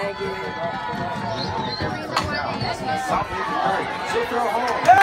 Thank you. throw home.